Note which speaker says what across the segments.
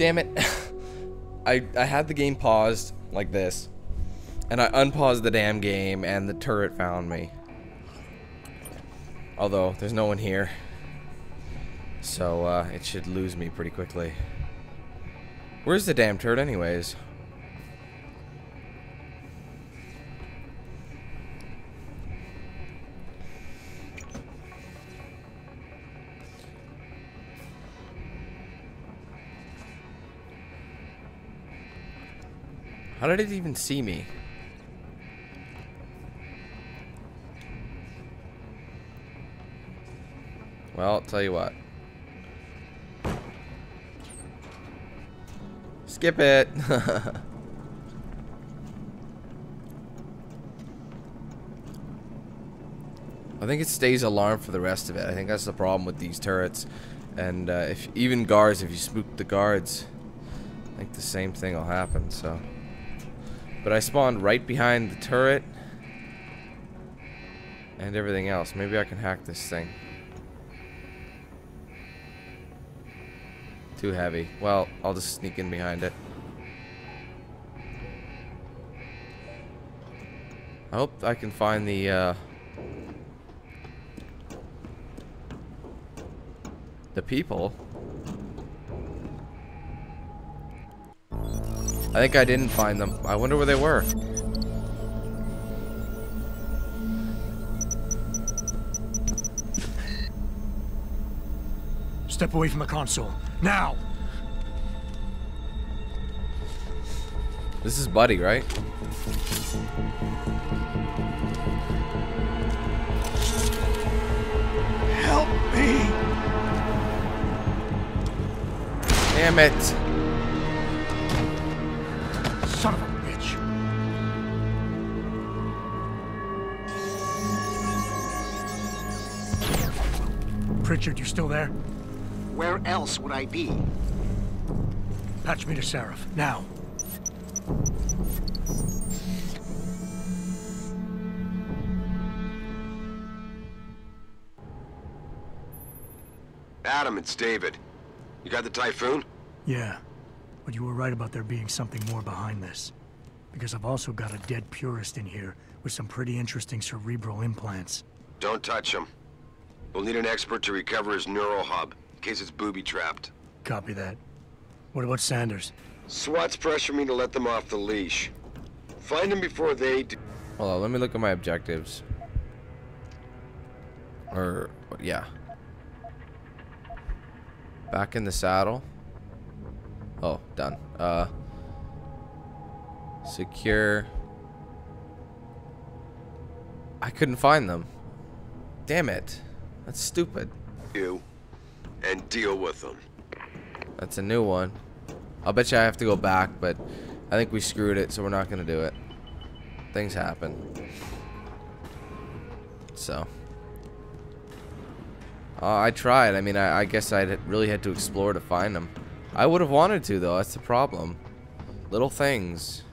Speaker 1: Damn it. I, I had the game paused like this. And I unpaused the damn game and the turret found me. Although, there's no one here. So, uh, it should lose me pretty quickly. Where's the damn turret anyways? How did it even see me? Well, I'll tell you what. Skip it. I think it stays alarmed for the rest of it. I think that's the problem with these turrets. And uh, if even guards, if you spook the guards, I think the same thing will happen. So, but I spawned right behind the turret and everything else. Maybe I can hack this thing. Too heavy. Well, I'll just sneak in behind it. I hope I can find the, uh, the people. I think I didn't find them. I wonder where they were.
Speaker 2: Step away from the console. Now!
Speaker 1: This is Buddy, right?
Speaker 2: Help me!
Speaker 1: Damn it.
Speaker 2: Pritchard, you still there?
Speaker 3: Where else would I be?
Speaker 2: Patch me to Sarif, now.
Speaker 4: Adam, it's David. You got the Typhoon?
Speaker 2: Yeah, but you were right about there being something more behind this. Because I've also got a dead purist in here with some pretty interesting cerebral implants.
Speaker 4: Don't touch him. We'll need an expert to recover his neural hub, in case it's booby-trapped.
Speaker 2: Copy that. What about Sanders?
Speaker 4: SWAT's pressure me to let them off the leash. Find them before they do.
Speaker 1: Hold on, let me look at my objectives. Or, yeah. Back in the saddle. Oh, done. Uh, secure. I couldn't find them. Damn it. That's stupid.
Speaker 4: You. And deal with them.
Speaker 1: That's a new one. I'll bet you I have to go back, but I think we screwed it, so we're not going to do it. Things happen. So. Uh, I tried. I mean, I, I guess I really had to explore to find them. I would have wanted to, though. That's the problem. Little things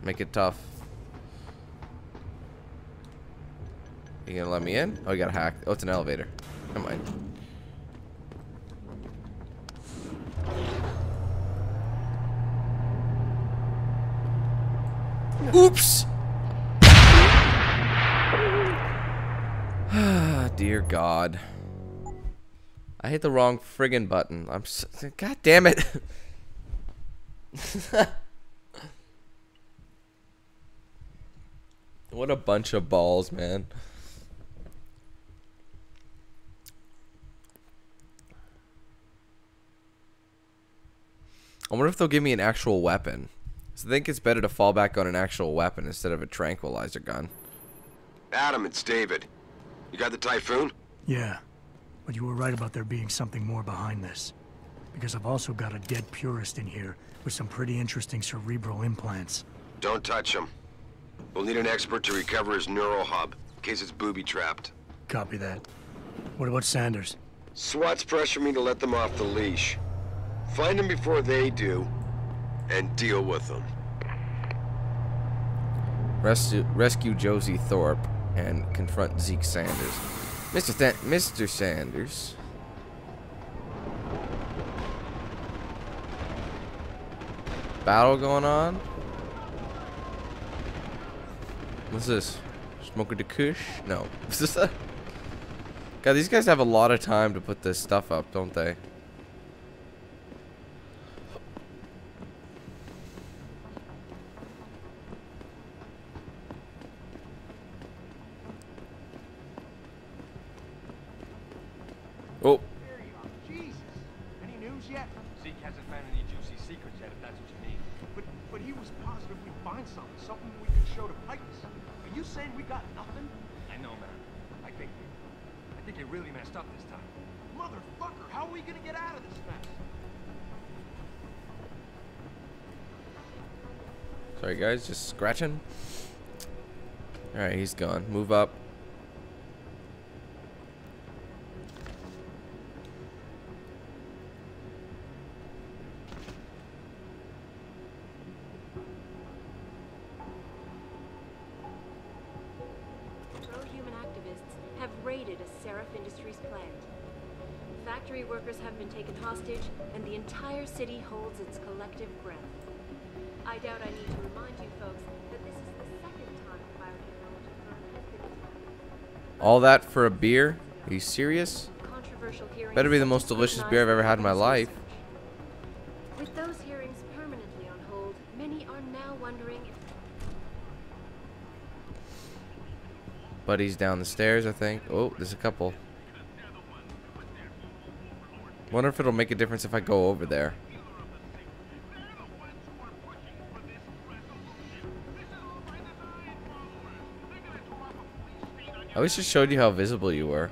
Speaker 1: make it tough. You gonna let me in? Oh, you got hacked. Oh, it's an elevator. Never mind. Oops! Ah dear God. I hit the wrong friggin' button. I'm God damn it. what a bunch of balls, man. I wonder if they'll give me an actual weapon. So I think it's better to fall back on an actual weapon instead of a tranquilizer gun.
Speaker 4: Adam, it's David. You got the Typhoon?
Speaker 2: Yeah, but you were right about there being something more behind this. Because I've also got a dead purist in here with some pretty interesting cerebral implants.
Speaker 4: Don't touch him. We'll need an expert to recover his neural hub, in case it's booby-trapped.
Speaker 2: Copy that. What about Sanders?
Speaker 4: SWAT's pressure me to let them off the leash. Find them before they do, and deal with them.
Speaker 1: Rescue, rescue Josie Thorpe and confront Zeke Sanders. Mr. Th Mr. Sanders. battle going on. What's this? Smoking the kush? No. Is this a... God, these guys have a lot of time to put this stuff up, don't they? Oh,
Speaker 3: Jesus. Any news yet?
Speaker 5: Zeke hasn't found any juicy secrets yet, if that's what you mean.
Speaker 3: But but he was positive we'd find something, something we could show to Pipes. Are you saying we got nothing?
Speaker 5: I know, man. I think I think you really messed up this time.
Speaker 3: Motherfucker, how are we gonna get out of this mess?
Speaker 1: sorry guys, just scratching. Alright, he's gone. Move up.
Speaker 6: Raided a Sarif Industries plant. Factory workers have been taken hostage, and the entire city holds its collective breath. I doubt I need to remind you folks that this is the second time biotechnology firm has been.
Speaker 1: All that for a beer? Are you serious? Better be the most delicious beer I've ever had in my life.
Speaker 6: With those hearings permanently on hold, many are now wondering if
Speaker 1: Buddy's down the stairs, I think. Oh, there's a couple. Wonder if it'll make a difference if I go over there. I wish it showed you how visible you were.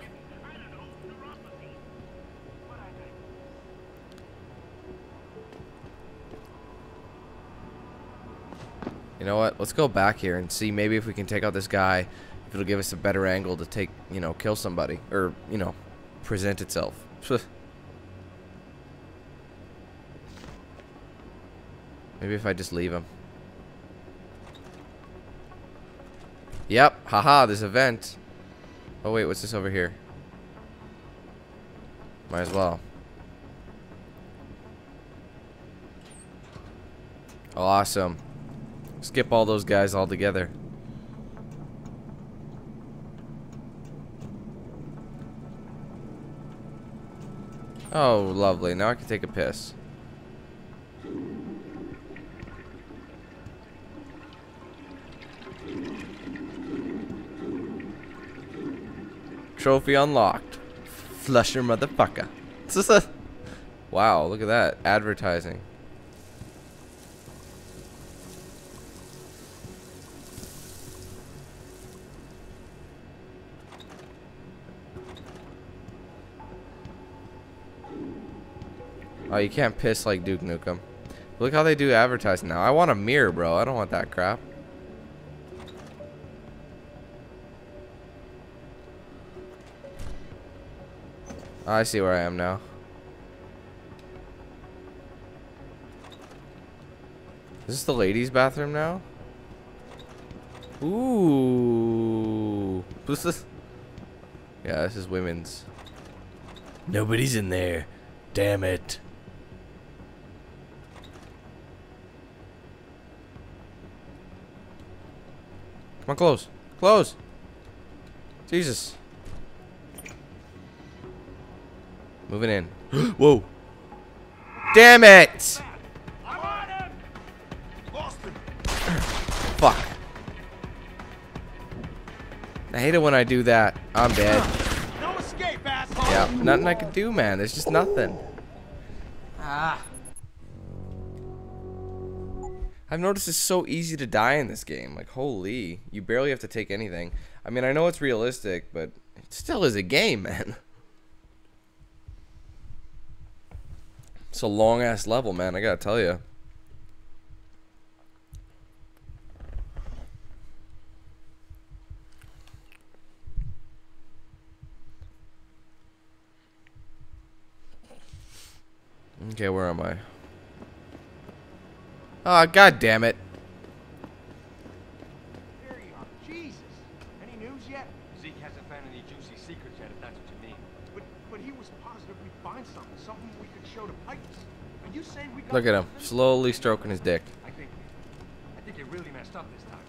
Speaker 1: You know what? Let's go back here and see maybe if we can take out this guy. It'll give us a better angle to take, you know, kill somebody. Or, you know, present itself. maybe if I just leave him. Yep. Haha, this event. Oh, wait. What's this over here? Might as well. Oh awesome. Skip all those guys altogether. Oh, lovely. Now I can take a piss. Trophy unlocked. Flusher motherfucker. Wow, look at that. Advertising. Oh, you can't piss like Duke Nukem. Look how they do advertising now. I want a mirror, bro. I don't want that crap. I see where I am now. Is this the ladies' bathroom now? Ooh. This is. Yeah, this is women's. Nobody's in there. Damn it. Come close. Close. Jesus. Moving in. Whoa. Damn it!
Speaker 3: I'm on him! Lost him!
Speaker 1: Fuck. I hate it when I do that. I'm dead.
Speaker 3: No escape, asshole!
Speaker 1: Yeah, nothing I can do, man. There's just nothing.
Speaker 3: Ah.
Speaker 1: I've noticed it's so easy to die in this game. Like, holy. You barely have to take anything. I mean, I know it's realistic, but it still is a game, man. It's a long ass level, man. I gotta tell you. Okay, where am I? Ah, god damn it.
Speaker 3: There you are. Jesus. Any news yet?
Speaker 5: Zeke hasn't found any juicy secrets yet, if that's what you mean.
Speaker 3: But but he was positive we'd find something, something we could show to Pipes. Are you saying we got
Speaker 1: Look at him, slowly stroking his dick.
Speaker 5: I think, I think you really messed up this time.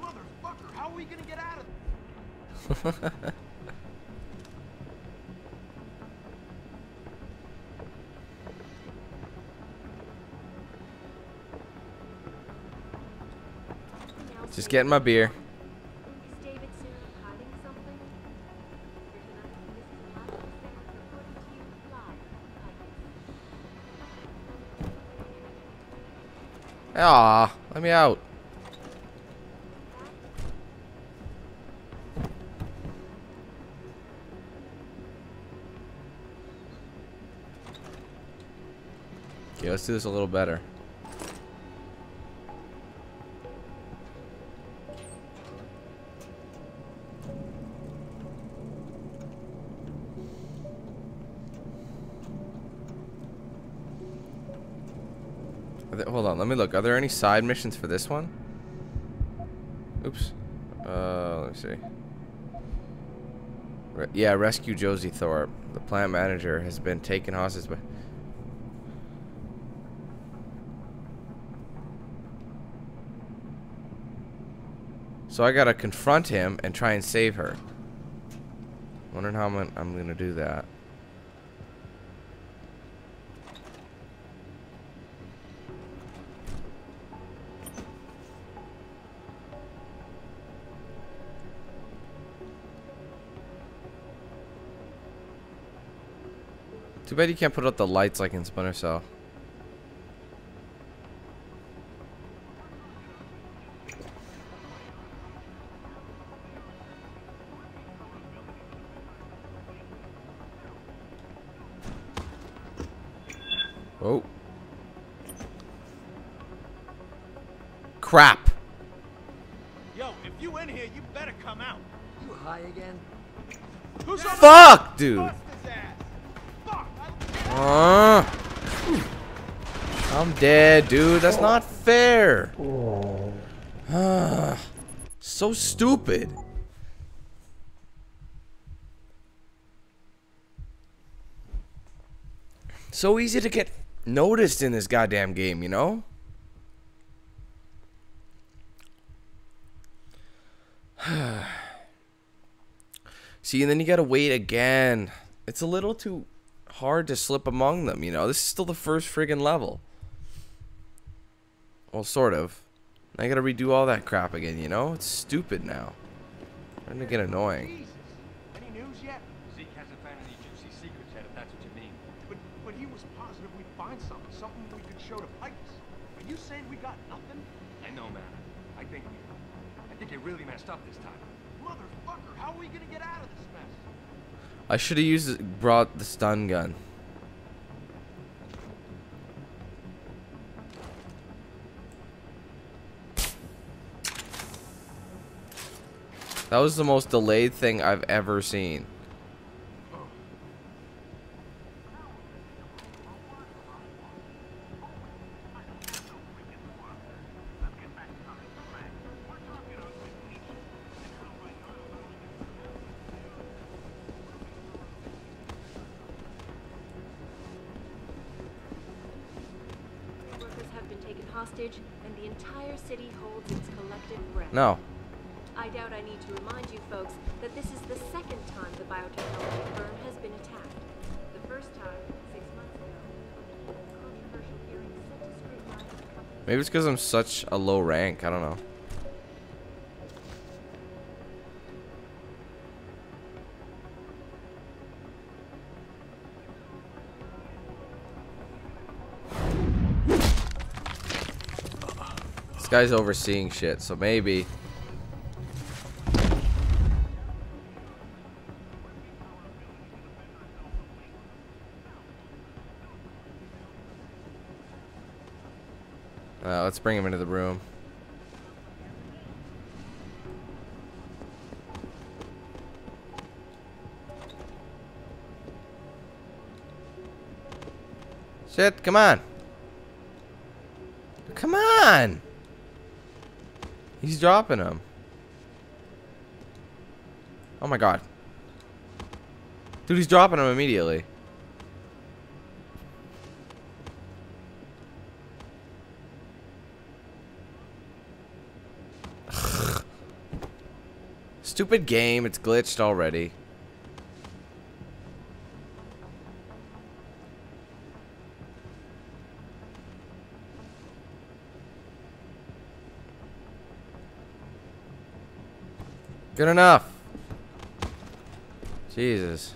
Speaker 3: Motherfucker, how are we gonna get out of
Speaker 6: Now, you live from Pike's.
Speaker 1: Aw, let me out. Okay, let's do this a little better. There- hold on, let me look. Are there any side missions for this one? Oops. Uh, let me see. Re yeah, rescue Josie Thorpe. The plant manager has been taken hostage by. So I gotta confront him and try and save her. Wondering how I'm I'm gonna do that. Too bad you can't put out the lights like in Splinter Cell. Oh. Crap.
Speaker 3: Yo, if you in here, you better come out.
Speaker 5: You high again?
Speaker 3: Who's on
Speaker 1: Fuck, dude. I'm dead, dude. That's not fair. So stupid. So easy to get noticed in this goddamn game, you know? See, and then you gotta wait again. It's a little too hard to slip among them, you know? This is still the first friggin' level. Well, sort of. I gotta redo all that crap again, you know? It's stupid now. Starting to get annoying.
Speaker 3: Jesus. Any news yet?
Speaker 5: Zeke hasn't found any juicy secrets yet, if that's what you mean.
Speaker 3: But but he was positive we'd find something, something we could show to Pipes. Are you saying we got nothing?
Speaker 5: I know, man. I think, I think you really messed up this time.
Speaker 3: Motherfucker, how are we gonna get out of this mess?
Speaker 1: I should have used brought the stun gun. That was the most delayed thing I've ever seen.
Speaker 6: Hostage, and the entire city holds its collective breath.
Speaker 1: No.
Speaker 6: I doubt I need to remind you folks that this is the second time the biotechnology firm has been attacked. The first time, six months ago, controversial hearings set to scrutinize the company's
Speaker 1: Maybe it's because I'm such a low rank. I don't know. This guy's overseeing shit, so maybe. Uh, let's bring him into the room. Shit, come on. Come on. He's dropping him. Oh my god. Dude, he's dropping him immediately. Stupid game, it's glitched already. Good enough. Jesus.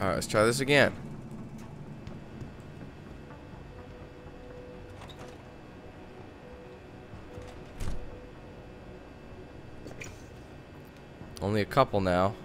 Speaker 1: Alright, let's try this again. Only a couple now.